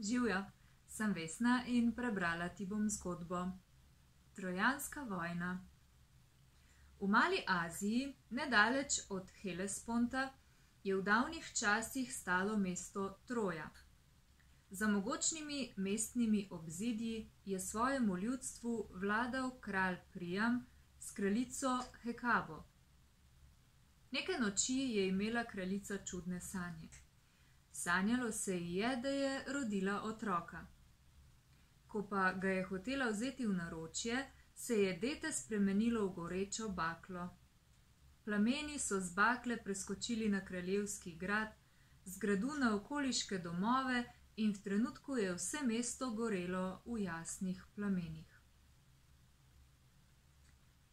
Živijo, sem Vesna in prebrala ti bom zgodbo. Trojanska vojna. V Mali Aziji, nedaleč od Helesponta, je v davnih časih stalo mesto Troja. Za mogočnimi mestnimi obzidji je svojemu ljudstvu vladal kralj Prijam s kraljico Hekabo. Neke noči je imela kraljica čudne sanje. Sanjalo se ji je, da je rodila otroka. Ko pa ga je hotela vzeti v naročje, se je dete spremenilo v gorečo baklo. Plameni so z bakle preskočili na kraljevski grad, z gradu na okoliške domove in v trenutku je vse mesto gorelo v jasnih plamenih.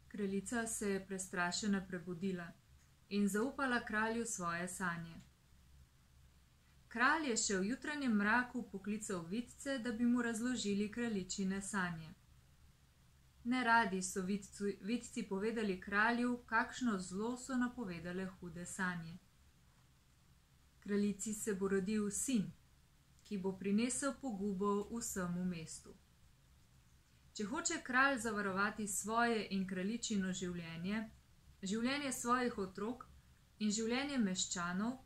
Kraljica se je prestrašena prebudila in zaupala kralju svoje sanje. Kralj je še v jutranjem mraku poklical vidce, da bi mu razložili kraljičine sanje. Neradi so vidcu, vidci povedali kralju, kakšno zlo so napovedale hude sanje. Kraljici se bo rodil sin, ki bo prinesel pogubo vsemu mestu. Če hoče kralj zavarovati svoje in kraljičino življenje, življenje svojih otrok in življenje meščanov,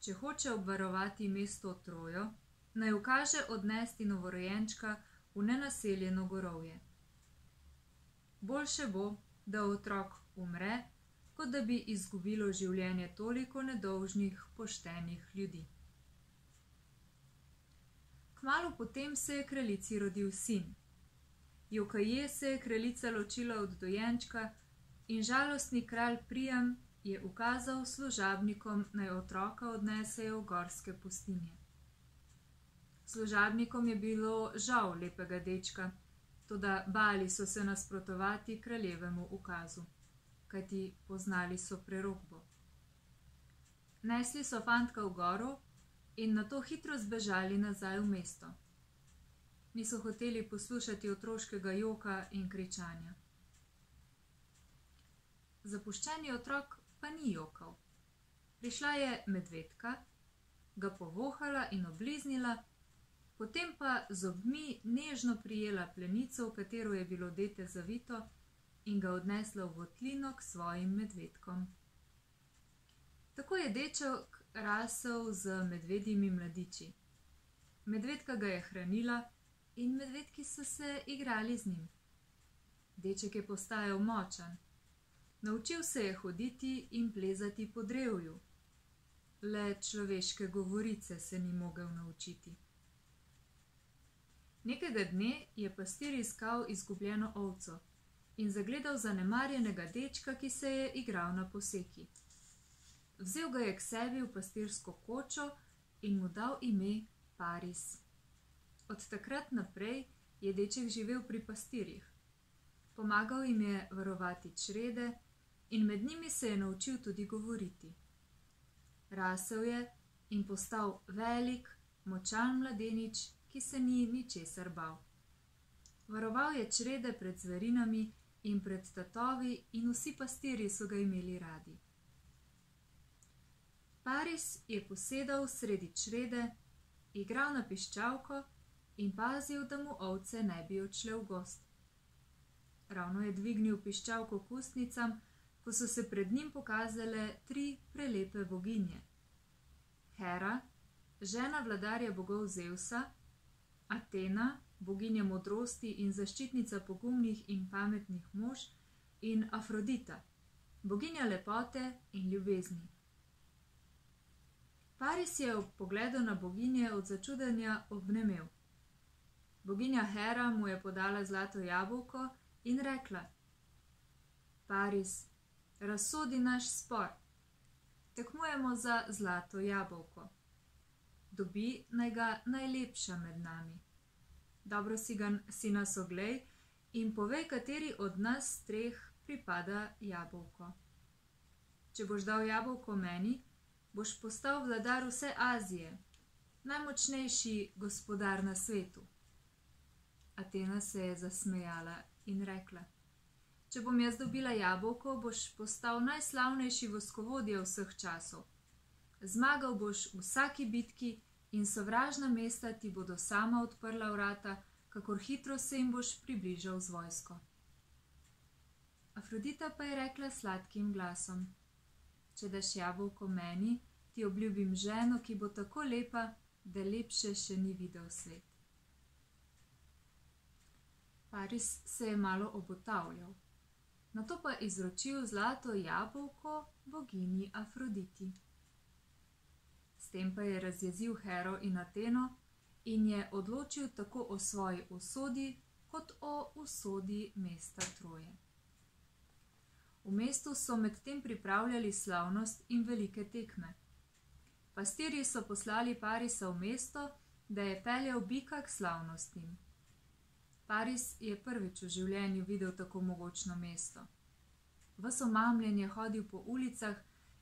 če hoče obvarovati mesto Trojo, naj ukaže odnesti novorojenčka v nenaseljeno gorovje. Boljše bo, da otrok umre, kot da bi izgubilo življenje toliko nedolžnih, poštenih ljudi. Kmalu potem se je kraljici rodil sin. Jokaje se je kraljica ločila od dojenčka in žalostni kralj Prijem je ukazal služabnikom, naj otroka odnesejo v gorske pustinje. Služabnikom je bilo žal lepega dečka, tudi bali so se nasprotovati kraljevemu ukazu, kajti poznali so prerokbo. Nesli so fantka v goro in na to hitro zbežali nazaj v mesto. Niso hoteli poslušati otroškega joka in kričanja. Zapuščeni otrok pa ni jokal. Prišla je medvedka, ga povohala in obliznila, potem pa z obmi nežno prijela plenico, v katero je bilo dete zavito, in ga odnesla v votlino k svojim medvedkom. Tako je deček rasel z medvedjimi mladiči. Medvedka ga je hranila in medvedki so se igrali z njim. Deček je postajal močan. Naučil se je hoditi in plezati po drevju. Le človeške govorice se ni mogel naučiti. Nekega dne je pastir iskal izgubljeno ovco in zagledal zanemarjenega dečka, ki se je igral na poseki. Vzel ga je k sebi v pastirsko kočo in mu dal ime Paris. Od takrat naprej je deček živel pri pastirjih. Pomagal jim je varovati črede, in med njimi se je naučil tudi govoriti. Rasel je in postal velik, močan mladenič, ki se ni ničesar bal. Varoval je črede pred zverinami in pred tatovi, in vsi pastiri so ga imeli radi. Paris je posedal sredi črede, igral na piščalko in pazil, da mu ovce ne bi odšle v gost. Ravno je dvignil piščalko k ustnicam, ko so se pred njim pokazale tri prelepe boginje: Hera, žena vladarja bogov Zeusa, Atena, boginja modrosti in zaščitnica pogumnih in pametnih mož, in Afrodita, boginja lepote in ljubezni. Paris je ob pogledu na boginje od začudenja obnemel. Boginja Hera mu je podala zlato jabolko in rekla: Paris, razsodi naš spor. Tekmujemo za zlato jabolko. Dobi naj ga najlepša med nami. Dobro si, ga, si nas oglej in povej, kateri od nas treh pripada jabolko. Če boš dal jabolko meni, boš postal vladar vse Azije, najmočnejši gospodar na svetu. Atena se je zasmejala in rekla: Če bom jaz dobila jabolko, boš postal najslavnejši voskovodje vseh časov. Zmagal boš v vsaki bitki in sovražna mesta ti bodo sama odprla vrata, kakor hitro se jim boš približal z vojsko. Afrodita pa je rekla sladkim glasom: Če daš jabolko meni, ti obljubim ženo, ki bo tako lepa, da lepše še ni videl svet. Paris se je malo obotavljal, na to pa izročil zlato jabolko bogini Afroditi. S tem pa je razjezil Hero in Ateno in je odločil tako o svoji usodi, kot o usodi mesta Troje. V mestu so medtem pripravljali slavnost in velike tekme. Pastirji so poslali Parisa v mesto, da je peljal bika k slavnostim. Paris je prvič v življenju videl tako mogočno mesto. V somamljen je hodil po ulicah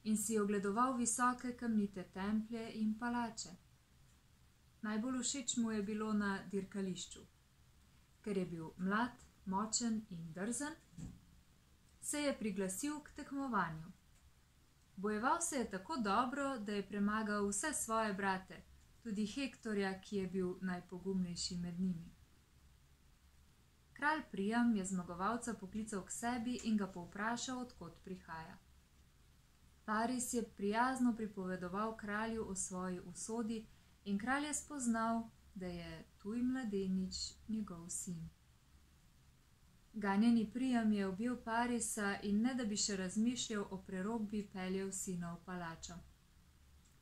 in si ogledoval visoke kamnite templje in palače. Najbolj všeč mu je bilo na dirkališču. Ker je bil mlad, močen in drzen, se je priglasil k tekmovanju. Bojeval se je tako dobro, da je premagal vse svoje brate, tudi Hektorja, ki je bil najpogumnejši med njimi. Kralj Prijam je zmagovalca poklical k sebi in ga povprašal, odkot prihaja. Paris je prijazno pripovedoval kralju o svoji usodi in kralj je spoznal, da je tuj mladenič njegov sin. Ganjeni Prijam je ubil Parisa in ne da bi še razmišljal o prerogbi, peljal sina v palačo.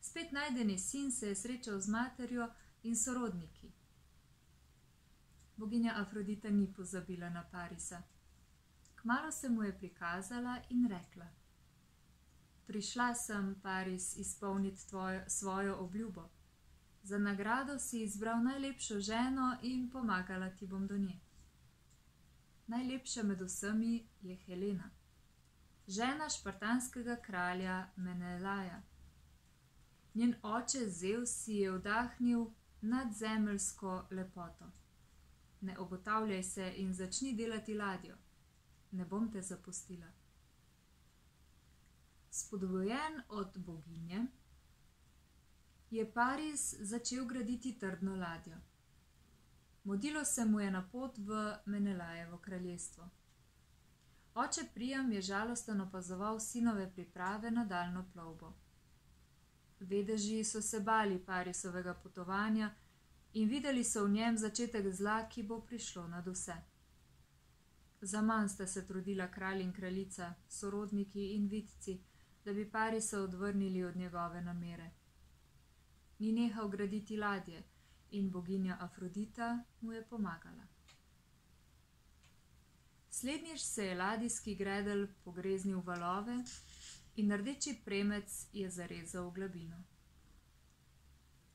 Spet najdeni sin se je srečal z materjo in sorodniki boginja Afrodita ni pozabila na Parisa. Kmalo se mu je prikazala in rekla: Prišla sem, Paris, izpolniti tvojo, svojo obljubo. Za nagrado si izbral najlepšo ženo in pomagala ti bom do nje. Najlepša med vsemi je Helena, žena špartanskega kralja Menelaja. Njen oče Zeus si je vdahnil nadzemeljsko lepoto ne obotavljaj se in začni delati ladjo. Ne bom te zapustila. Spodbojen od boginje, je Paris začel graditi trdno ladjo. Modilo se mu je na pot v Menelajevo kraljestvo. Oče Prijam je žalosten opazoval sinove priprave na daljno plovbo. Vedeži so se bali Parisovega potovanja, in videli so v njem začetek zla, ki bo prišlo nad vse. Za manj sta se trudila kralj in kraljica, sorodniki in vidci, da bi Parisa odvrnili od njegove namere. Ni nehal graditi ladje in boginja Afrodita mu je pomagala. Slednjič se je ladijski gredel pogreznil valove in rdeči premec je zarezal v globino.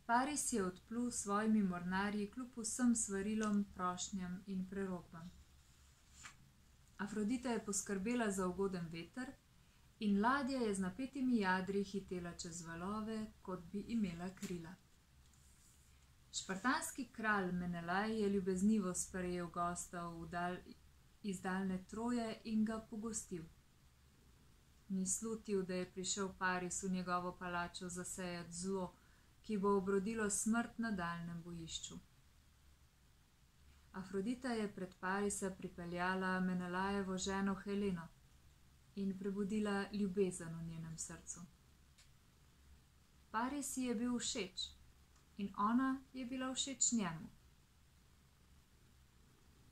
Paris je odplul s svojimi mornarji kljub vsem svarilom, prošnjam in prerokbam. Afrodita je poskrbela za ugoden veter in ladja je z napetimi jadri hitela čez valove, kot bi imela krila. Špartanski kralj Menelaj je ljubeznivo sprejel gosta dal, iz daljne troje in ga pogostil. Ni slutil, da je prišel Paris v njegovo palačo zasejati zlo, ki bo obrodilo smrt na daljnem bojišču. Afrodita je pred Parisa pripeljala Menelajevo ženo Heleno in prebudila ljubezen v njenem srcu. Paris ji je bil všeč in ona je bila všeč njemu.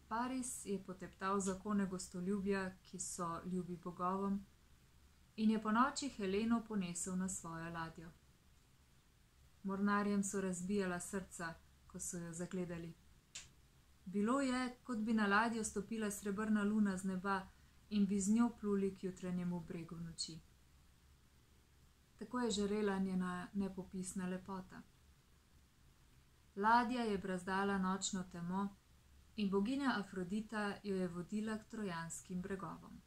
Paris je poteptal zakone gostoljubja, ki so ljubi bogovom, in je po noči Heleno ponesel na svojo ladjo. Mornarjem so razbijala srca, ko so jo zagledali. Bilo je, kot bi na ladjo stopila srebrna luna z neba in bi z njo pluli k jutranjemu bregu noči. Tako je žarela njena nepopisna lepota. Ladja je brazdala nočno temo in boginja Afrodita jo je vodila k trojanskim bregovom.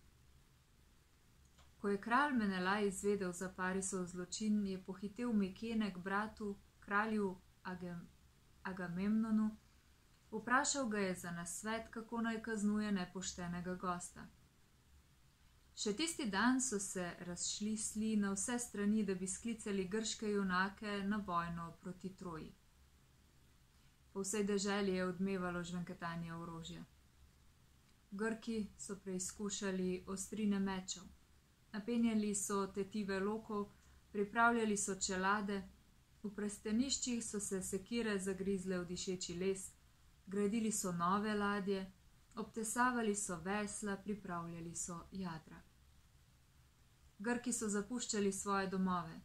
Ko je kralj Menelaj izvedel za Parisov zločin, je pohitev Mekene k bratu, kralju Agam Agamemnonu, vprašal ga je za nasvet, kako naj kaznuje nepoštenega gosta. Še tisti dan so se razšli sli na vse strani, da bi sklicali grške junake na vojno proti Troji. Po vsej deželi je odmevalo žvenketanje orožja. Grki so preizkušali ostrine mečev, napenjali so tetive lokov, pripravljali so čelade, v presteniščih so se sekire zagrizle v dišeči les, gradili so nove ladje, obtesavali so vesla, pripravljali so jadra. Grki so zapuščali svoje domove,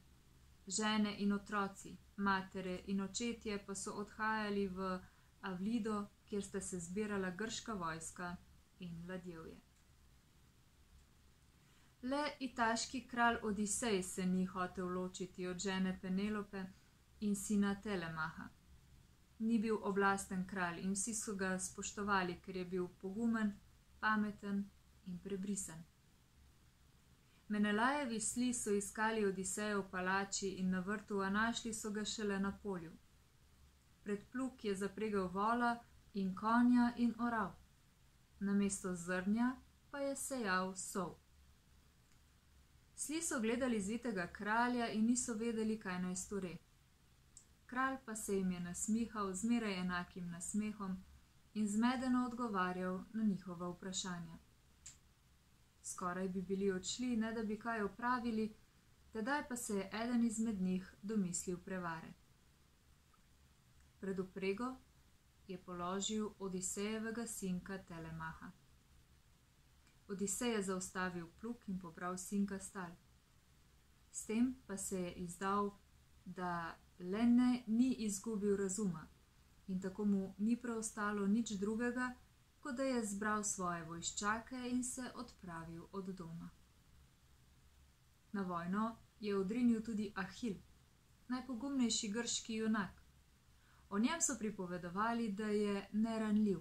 žene in otroci, matere in očetje pa so odhajali v Avlido, kjer sta se zbirala grška vojska in ladjevje. Le itaški kralj Odisej se ni hotel ločiti od žene Penelope in sina Telemaha. Ni bil oblasten kralj in vsi so ga spoštovali, ker je bil pogumen, pameten in prebrisan. Menelajevi sli so iskali Odiseja v palači in na vrtu, a našli so ga šele na polju. Pred pluk je zapregal vola in konja in oral. Na mesto zrnja pa je sejal sol. Sli so gledali zvitega kralja in niso vedeli, kaj naj stori. Kralj pa se jim je nasmihal zmeraj enakim nasmehom in zmedeno odgovarjal na njihova vprašanja skoraj bi bili odšli, ne da bi kaj opravili, tedaj pa se je eden izmed njih domislil prevare. Pred uprego je položil Odisejevega sinka Telemaha. Odisej je zaustavil pluk in pobral sinka stal. S tem pa se je izdal, da le ne ni izgubil razuma in tako mu ni preostalo nič drugega, kot da je zbral svoje vojščake in se odpravil od doma. Na vojno je odrinil tudi Ahil, najpogumnejši grški junak. O njem so pripovedovali, da je neranljiv.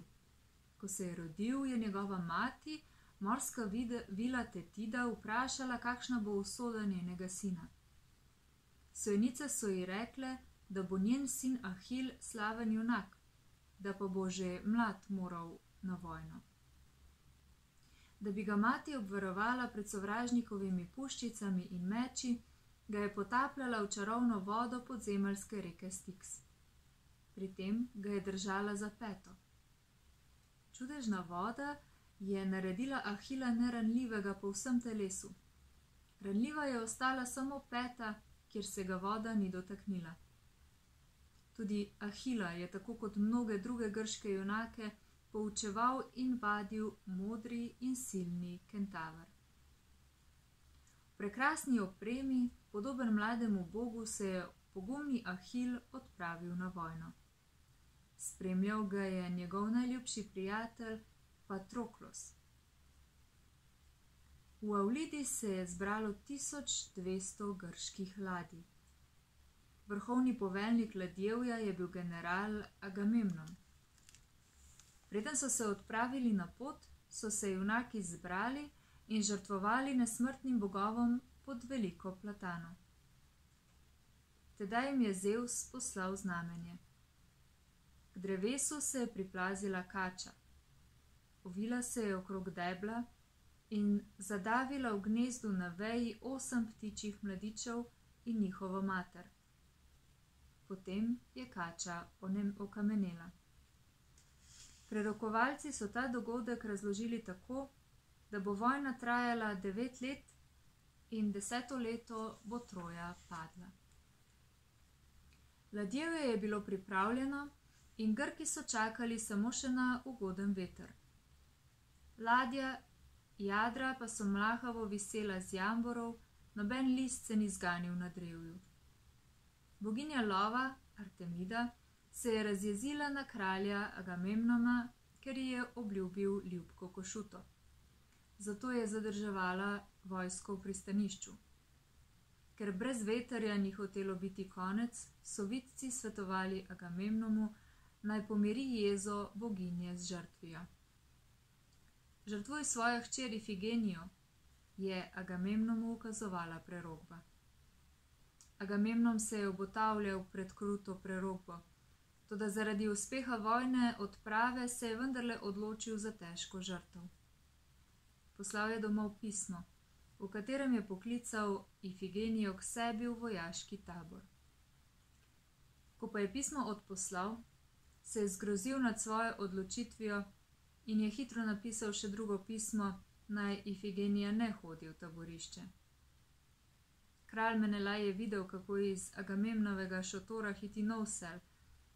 Ko se je rodil, je njegova mati, morska vila Tetida, vprašala, kakšna bo usoda njenega sina. Sojnice so ji rekle, da bo njen sin Ahil slaven junak, da pa bo že mlad moral na vojno. Da bi ga mati obvarovala pred sovražnikovimi puščicami in meči, ga je potapljala v čarovno vodo podzemeljske reke Styx. Pri tem ga je držala za peto. Čudežna voda je naredila Ahila neranljivega po vsem telesu. Ranljiva je ostala samo peta, kjer se ga voda ni dotaknila. Tudi Ahila je tako kot mnoge druge grške junake poučeval in vadil modri in silni kentavar. V prekrasni opremi, podoben mlademu bogu, se je pogumni Ahil odpravil na vojno. Spremljal ga je njegov najljubši prijatelj Patroklos. V Avlidi se je zbralo 1200 grških ladij. Vrhovni poveljnik ladjevja je bil general Agamemnon. Preden so se odpravili na pot, so se junaki zbrali in žrtvovali nesmrtnim bogovom pod veliko platano. Tedaj jim je Zeus poslal znamenje. K drevesu se je priplazila kača, ovila se je okrog debla in zadavila v gnezdu na veji osem ptičjih mladičev in njihovo mater. Potem je kača okamenela. Prerokovalci so ta dogodek razložili tako, da bo vojna trajala devet let in deseto leto bo Troja padla. Ladjevje je bilo pripravljeno in Grki so čakali samo še na ugoden veter. Ladja, jadra pa so mlahavo visela z jamborov, noben list se ni zganil na drevju. Boginja lova, Artemida, se je razjezila na kralja Agamemnona, ker ji je obljubil ljubko košuto. Zato je zadrževala vojsko v pristanišču. Ker brez veterja ni hotelo biti konec, so vidci svetovali Agamemnomu naj pomiri jezo boginje z žrtvijo. Žrtvuj svojo hčeri Figenijo, je Agamemnomu ukazovala prerogba. Agamemnom se je obotavljal pred kruto prerogbo. Toda zaradi uspeha vojne odprave se je vendarle odločil za težko žrtev. Poslal je domov pismo, v katerem je poklical Ifigenijo k sebi v vojaški tabor. Ko pa je pismo odposlal, se je zgrozil nad svojo odločitvijo in je hitro napisal še drugo pismo, naj Ifigenija ne hodi v taborišče. Kralj Menelaj je videl, kako iz Agamemnovega šotora hiti nov sel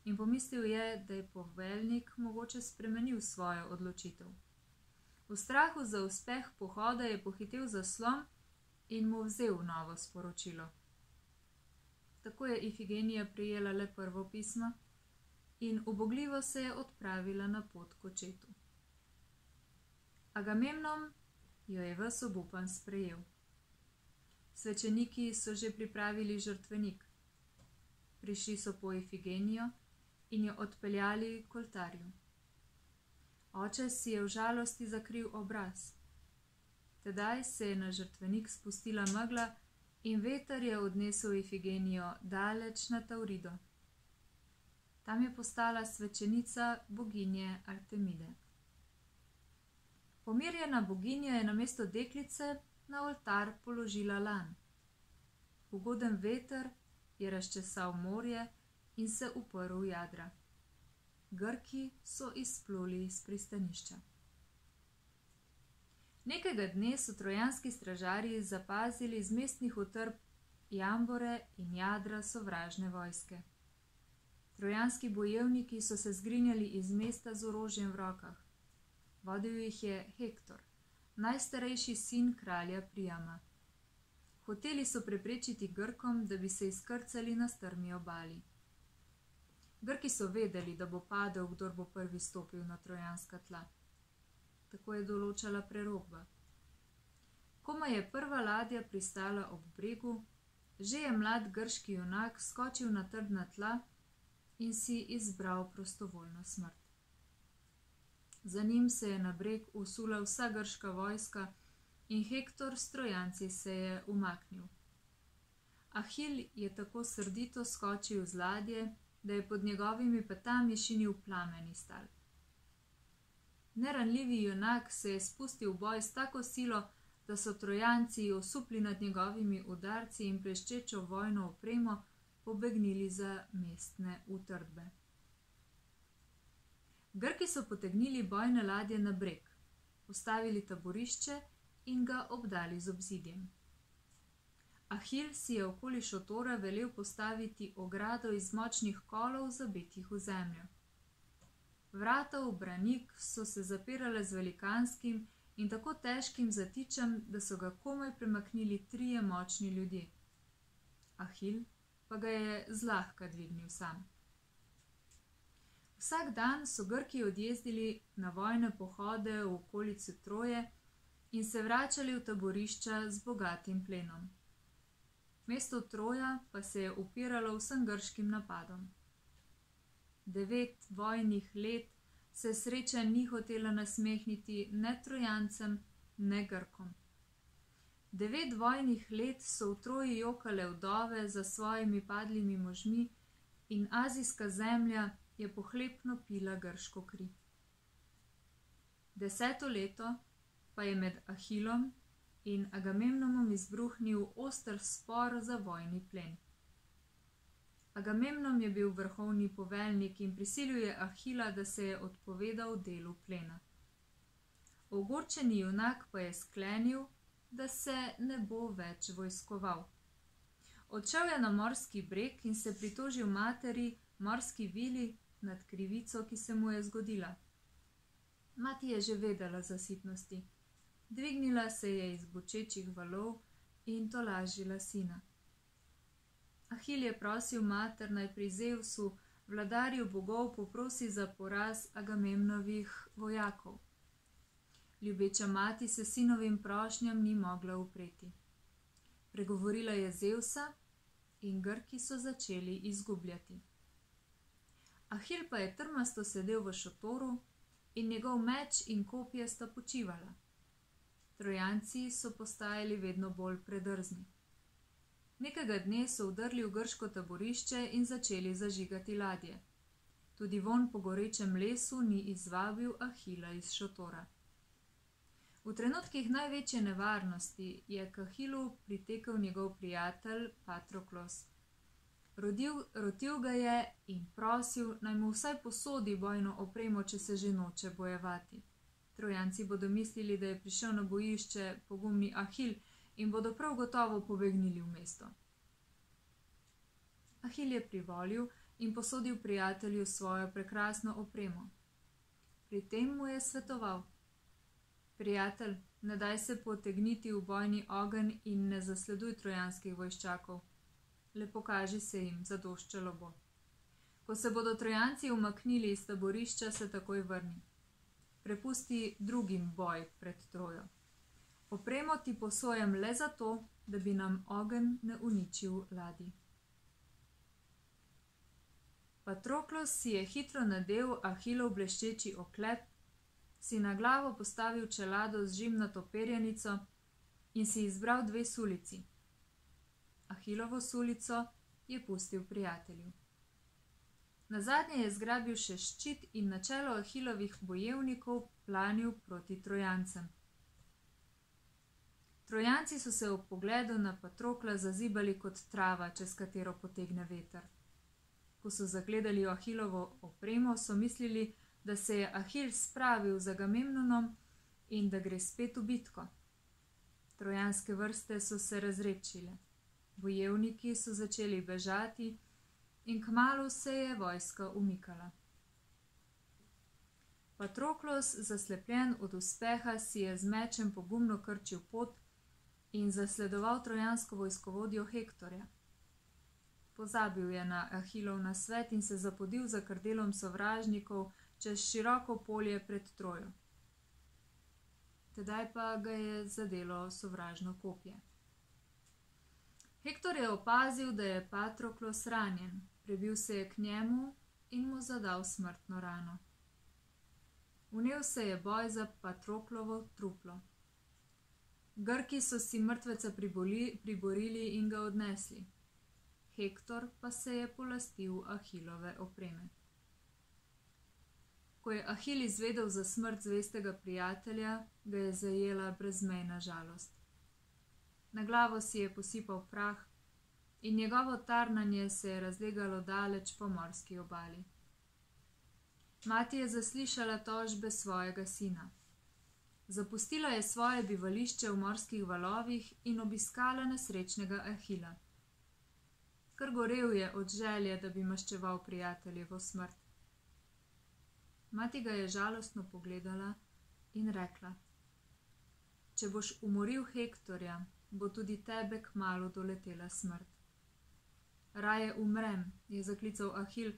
in pomislil je, da je poveljnik mogoče spremenil svojo odločitev. V strahu za uspeh pohoda je pohitel za slom in mu vzel novo sporočilo. Tako je Ifigenija prijela le prvo pismo in ubogljivo se je odpravila na pot k očetu. Agamemnom jo je v sobupan sprejel. Svečeniki so že pripravili žrtvenik. Prišli so po Ifigenijo in jo odpeljali k oltarju. Oče si je v žalosti zakril obraz. Tedaj se je na žrtvenik spustila megla in veter je odnesel Ifigenijo daleč na Taurido. Tam je postala svečenica boginje Artemide. Pomirjena boginja je na mesto deklice na oltar položila lan. Ugoden veter je razčesal morje in se uprl jadra. Grki so izpluli iz pristanišča. Nekega dne so trojanski stražarji zapazili iz mestnih utrp jambore in jadra sovražne vojske. Trojanski bojevniki so se zgrinjali iz mesta z orožjem v rokah. Vodil jih je Hektor, najstarejši sin kralja Prijama. Hoteli so preprečiti Grkom, da bi se izkrcali na strmi obali. Grki so vedeli, da bo padel, kdo bo prvi stopil na trojanska tla. Tako je določala prerogba. Koma je prva ladja pristala ob bregu, že je mlad grški junak skočil na trdna tla in si izbral prostovoljno smrt. Za njim se je na breg usula vsa grška vojska in Hektor s trojanci se je umaknil. Ahil je tako srdito skočil z ladje, da je pod njegovimi petami šinil plameni stal. Neranljivi junak se je spustil v boj s tako silo, da so trojanci osupli nad njegovimi udarci in preščečo vojno opremo pobegnili za mestne utrdbe. Grki so potegnili bojne ladje na breg, postavili taborišče in ga obdali z obzidjem. Ahil si je okoli šotora velel postaviti ogrado iz močnih kolov, zabitih v zemljo. Vrata v branik so se zapirale z velikanskim in tako težkim zatičem, da so ga komaj premaknili trije močni ljudje. Ahil pa ga je zlahka dvignil sam. Vsak dan so Grki odjezdili na vojne pohode v okolici Troje in se vračali v taborišča z bogatim plenom. Mesto Troja pa se je upiralo vsem grškim napadom. Devet vojnih let se sreča ni hotela nasmehniti ne Trojancem, ne Grkom. Devet vojnih let so v Troji jokale vdove za svojimi padlimi možmi in azijska zemlja je pohlepno pila grško kri. Deseto leto pa je med Ahilom in Agamemnomom izbruhnil oster spor za vojni plen. Agamemnom je bil vrhovni poveljnik in prisilil je Ahila, da se je odpovedal delu plena. Ogorčeni junak pa je sklenil, da se ne bo več vojskoval. Odšel je na morski breg in se pritožil materi, morski vili, nad krivico, ki se mu je zgodila. Mati je že vedela za sitnosti. Dvignila se je iz bočečih valov in to lažila sina. Ahil je prosil mater naj pri Zeusu, vladarju bogov, poprosi za poraz Agamemnovih vojakov. Ljubeča mati se sinovim prošnjam ni mogla upreti. Pregovorila je Zeusa in Grki so začeli izgubljati. Ahil pa je trmasto sedel v šotoru in njegov meč in kopje sta počivala. Trojanci so postajali vedno bolj predrzni. Nekega dne so vdrli v grško taborišče in začeli zažigati ladje. Tudi von po gorečem lesu ni izvabil Ahila iz šotora. V trenutkih največje nevarnosti je k Ahilu pritekel njegov prijatelj Patroklos. Rodil, rotil ga je in prosil, naj mu vsaj posodi bojno opremo, če se že noče bojevati. Trojanci bodo mislili, da je prišel na bojišče pogumni Ahil in bodo prav gotovo pobegnili v mesto. Ahil je privolil in posodil prijatelju svojo prekrasno opremo. Pri tem mu je svetoval: Prijatelj, ne daj se potegniti v bojni ogenj in ne zasleduj trojanskih vojščakov. Le pokaži se jim, zadoščalo bo. Ko se bodo trojanci umaknili iz taborišča, se takoj vrni. Prepusti drugim boj pred trojo. Opremo ti posojam le zato, da bi nam ogen ne uničil ladi. Patroklos si je hitro nadel Ahilov bleščeči oklep, si na glavo postavil čelado z žimnato perjanico in si izbral dve sulici. Ahilovo sulico je pustil prijatelju. Na zadnje je zgrabil še ščit in na čelo Ahilovih bojevnikov planil proti Trojancem. Trojanci so se ob pogledu na Patrokla zazibali kot trava, čez katero potegne veter ko so zagledali Ahilovo opremo, so mislili, da se je Ahil spravil za Gamemnonom in da gre spet v bitko. Trojanske vrste so se razrečile, bojevniki so začeli bežati in kmalo se je vojska umikala. Patroklos, zaslepljen od uspeha, si je z mečem pogumno krčil pot in zasledoval trojansko vojskovodjo Hektorja. Pozabil je na Ahilov nasvet in se zapodil za krdelom sovražnikov čez široko polje pred Trojo. Tedaj pa ga je zadelo sovražno kopje. Hektor je opazil, da je Patroklos ranjen, prebil se je k njemu in mu zadal smrtno rano. Unil se je boj za Patroklovo truplo. Grki so si mrtveca priborili in ga odnesli. Hektor pa se je polastil Ahilove opreme. Ko je Ahil izvedel za smrt zvestega prijatelja, ga je zajela brezmejna žalost. Na glavo si je posipal prah in njegovo tarnanje se je razlegalo daleč po morski obali. Mati je zaslišala tožbe svojega sina. Zapustila je svoje bivališče v morskih valovih in obiskala nesrečnega Ahila kar gorel je od želje, da bi maščeval prijateljevo smrt. Mati ga je žalostno pogledala in rekla: Če boš umoril Hektorja, bo tudi tebe k malu doletela smrt. Raje umrem, je zaklical Ahil,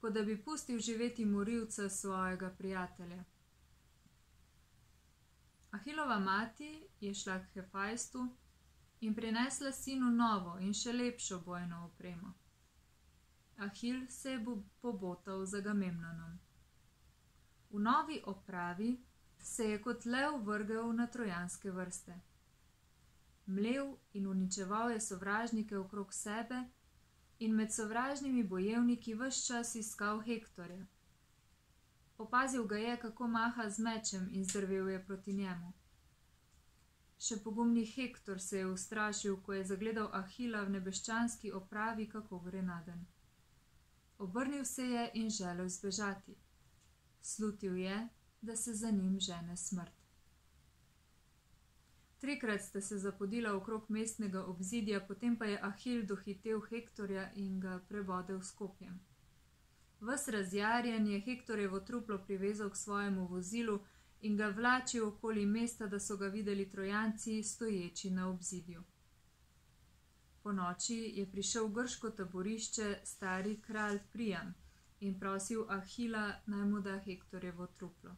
kot da bi pustil živeti morilca svojega prijatelja. Ahilova mati je šla k Hefajstu in prinesla sinu novo in še lepšo bojno opremo. Ahil se je pobotal za Gamemnonom. V novi opravi se je kot lev vrgel na trojanske vrste. Mlev in uničeval je sovražnike okrog sebe in med sovražnimi bojevniki vse čas iskal Hektorja. Opazil ga je, kako maha z mečem in zdrvel je proti njemu. Še pogumni Hektor se je ustrašil, ko je zagledal Ahila v nebeščanski opravi, kako gre naden. Obrnil se je in želel zbežati. Slutil je, da se za njim žene smrt. Trikrat sta se zapodila okrog mestnega obzidja, potem pa je Ahil dohitel Hektorja in ga prebodel s kopjem. Ves razjarjen je Hektorjevo truplo privezal k svojemu vozilu, in ga vlačil okoli mesta, da so ga videli trojanci stoječi na obzidju. Po noči je prišel v grško taborišče stari kralj Priam in prosil Ahila naj mu da Hektorjevo truplo.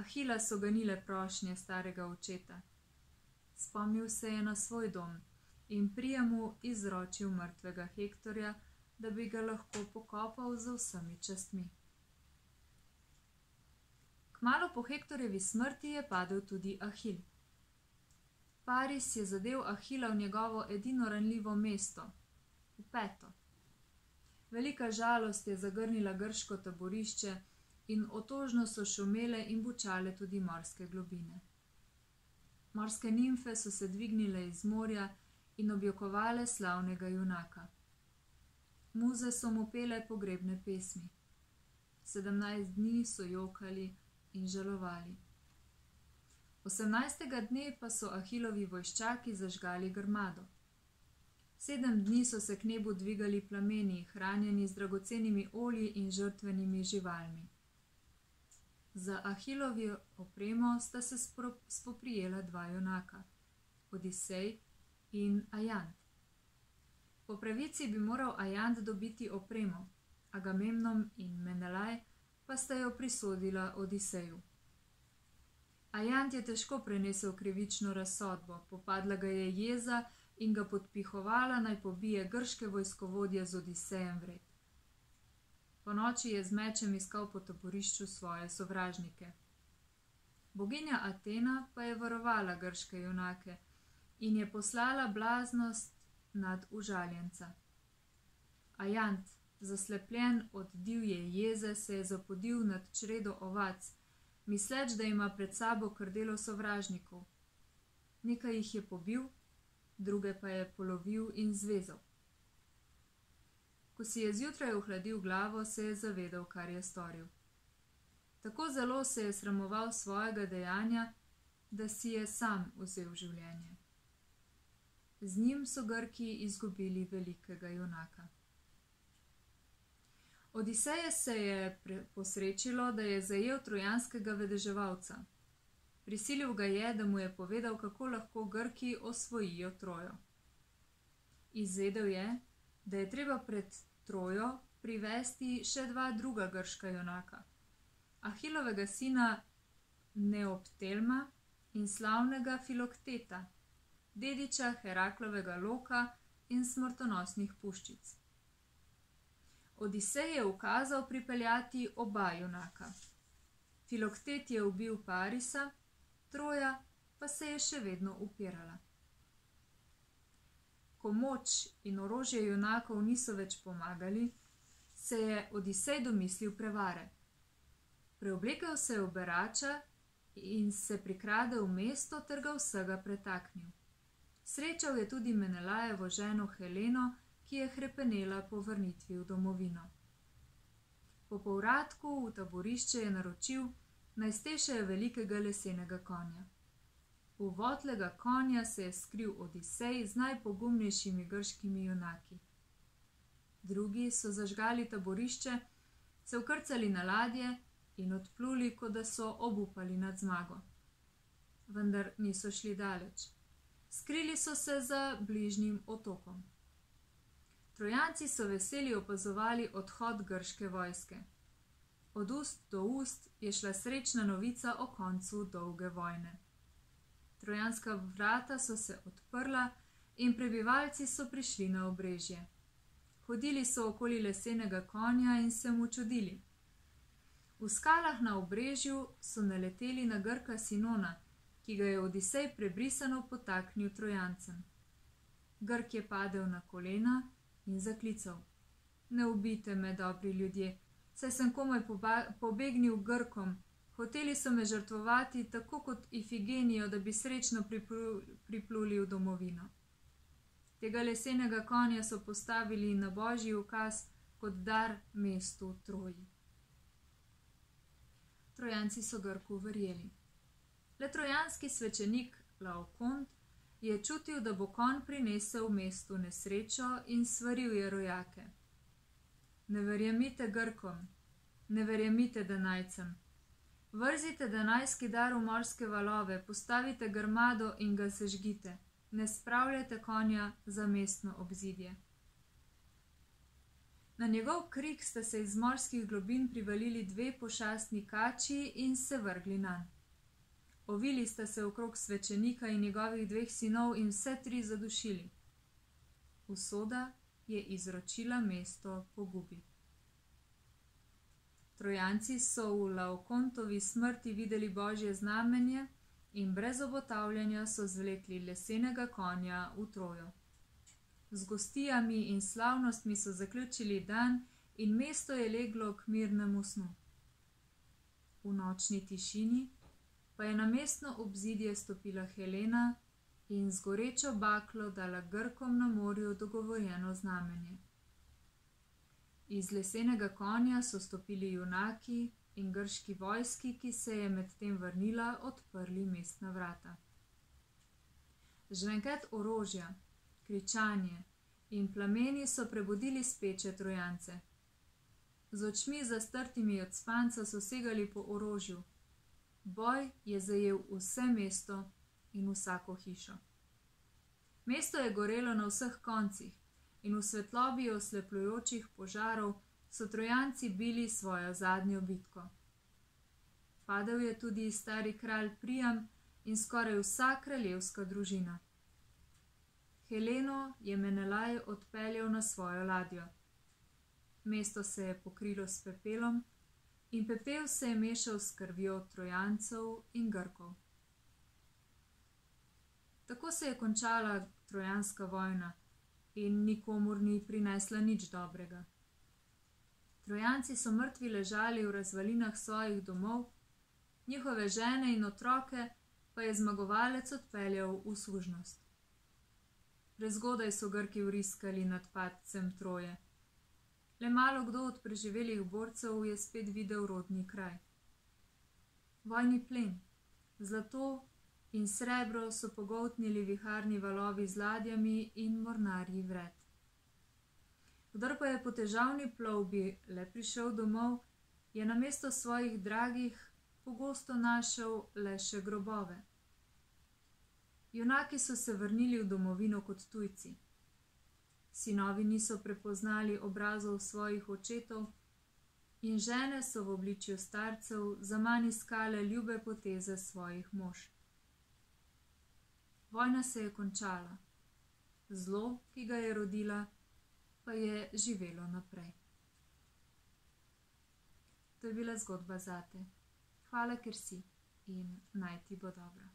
Ahila so ganile prošnje starega očeta. Spomnil se je na svoj dom in Prijamu izročil mrtvega Hektorja, da bi ga lahko pokopal z vsemi častmi. Kmalo po Hektorjevi smrti je padel tudi Ahil. Paris je zadev Ahila v njegovo edino ranljivo mesto, v peto. Velika žalost je zagrnila grško taborišče in otožno so šumele in bučale tudi morske globine. Morske nimfe so se dvignile iz morja in objokovale slavnega junaka. Muze so mu pele pogrebne pesmi. Sedemnajst dni so jokali in žalovali. Osemnajstega dne pa so Ahilovi vojščaki zažgali grmado. Sedem dni so se k nebu dvigali plameni, hranjeni z dragocenimi olji in žrtvenimi živalmi. Za Ahilovi opremo sta se spoprijela dva junaka, Odisej in Ajant. Po pravici bi moral Ajant dobiti opremo, Agamemnom in Menelaj pa sta jo prisodila Odiseju. Ajant je težko prenesel krivično razsodbo, popadla ga je jeza in ga podpihovala naj pobije grške vojskovodje z Odisejem vred. Po noči je z mečem iskal po taborišču svoje sovražnike. Boginja Atena pa je varovala grške junake in je poslala blaznost nad užaljenca. Ajant, zaslepljen od divje jeze, se je zapodil nad čredo ovac, misleč, da ima pred sabo krdelo sovražnikov. Nekaj jih je pobil, druge pa je polovil in zvezal. Ko si je zjutraj ohladil glavo, se je zavedal, kar je storil. Tako zelo se je sramoval svojega dejanja, da si je sam vzel življenje. Z njim so Grki izgubili velikega junaka. Odiseje se je posrečilo, da je zajel trojanskega vedeževalca. Prisilil ga je, da mu je povedal, kako lahko Grki osvojijo Trojo. Izvedel je, da je treba pred Trojo privesti še dva druga grška junaka: Ahilovega sina Neoptelma in slavnega Filokteta dediča Heraklovega loka in smrtonosnih puščic. Odisej je ukazal pripeljati oba junaka. Filoktet je ubil Parisa, Troja pa se je še vedno upirala. Ko moč in orožje junakov niso več pomagali, se je Odisej domislil prevare. Preoblekel se je v berača in se prikradel v mesto ter ga vsega pretaknil. Srečal je tudi Menelajevo ženo Heleno, ki je hrepenela po vrnitvi v domovino. Po povratku v taborišče je naročil, naj stešejo velikega lesenega konja. V votlega konja se je skril Odisej z najpogumnejšimi grškimi junaki. Drugi so zažgali taborišče, se ukrcali na ladje in odpluli, kot da so obupali nad zmago. Vendar niso šli daleč skrili so se za bližnjim otokom. Trojanci so veseli opazovali odhod grške vojske. Od ust do ust je šla srečna novica o koncu dolge vojne. Trojanska vrata so se odprla in prebivalci so prišli na obrežje. Hodili so okoli lesenega konja in se mu čudili. V skalah na obrežju so naleteli na Grka Sinona, ki ga je Odisej prebrisano potaknil trojancem. Grk je padel na kolena in zaklical: Ne ubite me, dobri ljudje, saj sem komaj pobegnil Grkom, hoteli so me žrtvovati tako kot Ifigenijo, da bi srečno pripluli v domovino. Tega lesenega konja so postavili na božji ukaz kot dar mestu Troji. Trojanci so Grku verjeli. Le trojanski svečenik Laokont je čutil, da bo kon prinesel mestu nesrečo in svaril je rojake. Ne verjemite Grkom, ne verjemite Danajcem. Vrzite Danajski dar v morske valove, postavite grmado in ga sežgite, ne spravljate konja za mestno obzidje. Na njegov krik sta se iz morskih globin privalili dve pošastni kači in se vrgli na. Ovili sta se okrog svečenika in njegovih dveh sinov in vse tri zadušili. Usoda je izročila mesto pogubi. Trojanci so v Laokontovi smrti videli božje znamenje in brez obotavljanja so zvlekli lesenega konja v trojo. Z gostijami in slavnostmi so zaključili dan in mesto je leglo k mirnemu snu. V nočni tišini pa je na mestno obzidje stopila Helena in z gorečo baklo dala Grkom na morju dogovorjeno znamenje. Iz lesenega konja so stopili junaki in grški vojski, ki se je medtem vrnila, odprli mestna vrata. Žvenket orožja, kričanje in plameni so prebudili speče trojance. Z očmi zastrtimi od spanca so segali po orožju. Boj je zajel vse mesto in vsako hišo. Mesto je gorelo na vseh koncih in v svetlobi oslepljujočih požarov so trojanci bili svojo zadnjo bitko. Padel je tudi stari kralj Prijam in skoraj vsa kraljevska družina. Heleno je Menelaj odpeljal na svojo ladjo. Mesto se je pokrilo s pepelom in pepel se je mešal s krvjo trojancev in grkov. Tako se je končala trojanska vojna in nikomur ni prinesla nič dobrega. Trojanci so mrtvi ležali v razvalinah svojih domov, njihove žene in otroke pa je zmagovalec odpeljal v služnost. Prezgodaj so Grki vriskali nad padcem Troje. Le malo kdo od preživelih borcev je spet videl rodni kraj. Vojni plen, zlato in srebro so pogotnili viharni valovi z ladjami in mornarji vred. Kdor pa je po težavni plovbi le prišel domov, je na mesto svojih dragih pogosto našel le še grobove. Junaki so se vrnili v domovino kot tujci. Sinovi niso prepoznali obrazov svojih očetov, in žene so v obličju starcev za manj iskale ljube poteze svojih mož. Vojna se je končala, zlo, ki ga je rodila, pa je živelo naprej. To je bila zgodba zate. Hvala, ker si in naj ti bo dobro.